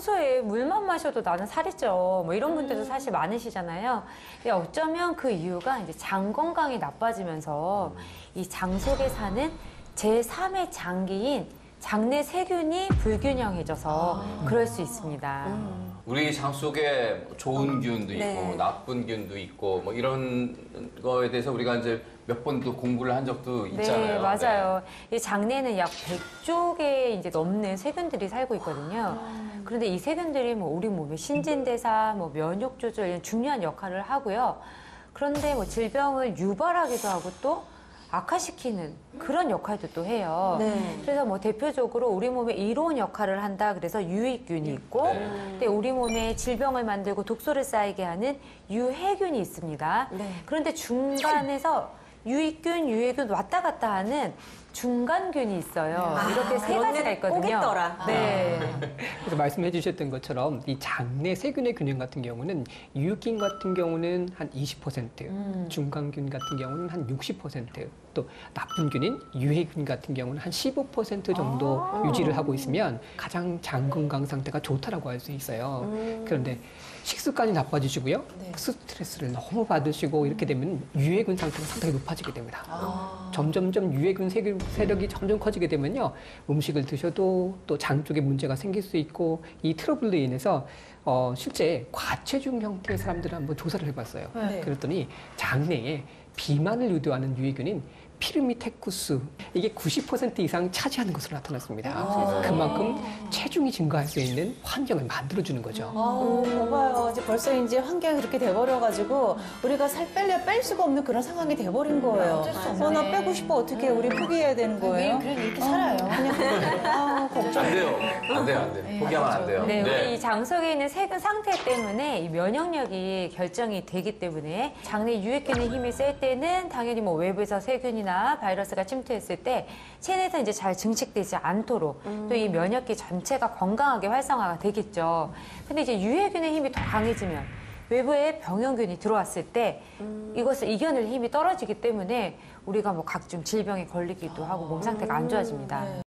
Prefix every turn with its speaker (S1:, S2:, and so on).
S1: 평소에 물만 마셔도 나는 살이 쪄. 뭐 이런 분들도 사실 많으시잖아요. 근데 어쩌면 그 이유가 이제 장 건강이 나빠지면서 이 장 속에 사는 제3의 장기인 장내 세균이 불균형해져서 그럴 수 있습니다.
S2: 우리 장 속에 좋은 균도 있고
S3: 네.
S2: 나쁜 균도 있고 뭐 이런 거에 대해서 우리가 이제 몇 번도 공부를 한 적도 있잖아요.
S1: 네, 맞아요. 이 장내는 약 100조 개 이제 넘는 세균들이 살고 있거든요. 그런데 이 세균들이 뭐 우리 몸의 신진대사, 뭐 면역 조절 이런 중요한 역할을 하고요. 그런데 뭐 질병을 유발하기도 하고 또 악화시키는 그런 역할도 또 해요.
S3: 네.
S1: 그래서 뭐 대표적으로 우리 몸에 이로운 역할을 한다 그래서 유익균이 있고
S2: 네.
S1: 근데 우리 몸에 질병을 만들고 독소를 쌓이게 하는 유해균이 있습니다.
S3: 네.
S1: 그런데 중간에서 유익균, 유해균 왔다 갔다 하는 중간균이 있어요. 이렇게 세 가지가 있거든요.
S3: 꼭 있더라.
S1: 네.
S4: 그래서 말씀해 주셨던 것처럼 이 장내 세균의 균형 같은 경우는 유익균 같은 경우는 한 20%,
S1: 음.
S4: 중간균 같은 경우는 한 60%, 또 나쁜 균인 유해균 같은 경우는 한 15% 정도
S1: 아.
S4: 유지를 하고 있으면 가장 장 건강 상태가 좋다라고 할 수 있어요.
S1: 음.
S4: 그런데 식습관이 나빠지시고요.
S3: 네.
S4: 스트레스를 너무 받으시고 이렇게 되면 유해균 상태가 상당히 높아지게 됩니다.
S3: 아.
S4: 점점점 유해균 세균 세력이 점점 커지게 되면요 음식을 드셔도 또 장 쪽에 문제가 생길 수 있고 이 트러블로 인해서 어 실제 과체중 형태의 사람들을 한번 조사를 해봤어요.
S3: 네.
S4: 그랬더니 장내에 비만을 유도하는 유해균인 피르미 테쿠스 이게 90% 이상 차지하는 것으로 나타났습니다.
S3: 아.
S4: 그만큼 체중이 증가할 수 있는 환경을 만들어주는 거죠.
S5: 아, 봐봐요. 이제 벌써 이제 환경이 그렇게 돼버려가지고 우리가 살 뺄려 뺄 수가 없는 그런 상황이 돼버린 거예요.
S3: 어쩔 수 없네.
S5: 어, 나 빼고 싶어. 어떻게 우리 포기해야 되는 거예요?
S3: 그래 이렇게 살아요.
S5: 아, 걱정.
S2: 안 돼요. 안 돼요, 안 돼요. 포기하면 안 돼요.
S1: 네, 우리 이장 속에 있는 세균 상태 때문에 이 면역력이 결정이 되기 때문에 장내 유해균의 힘이 셀 때는 당연히 뭐 외부에서 세균이나 바이러스가 침투했을 때 체내에서 이제 잘 증식되지 않도록 또이 면역기 전체가 건강하게 활성화가 되겠죠. 근데 이제 유해균의 힘이 더 강해지면 외부에 병원균이 들어왔을 때 이것을 이겨낼 힘이 떨어지기 때문에 우리가 뭐 각종 질병에 걸리기도 하고 몸 상태가 안 좋아집니다.